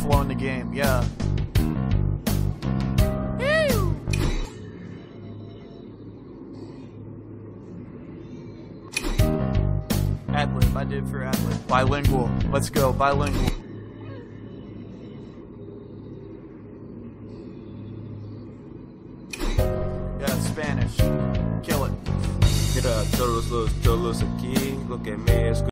flow in the game. Yeah. Adlib, I did for Adlib. Bilingual. Let's go, bilingual. Yeah, Spanish. Kill it. Mira, todos los todos aquí, lo que me.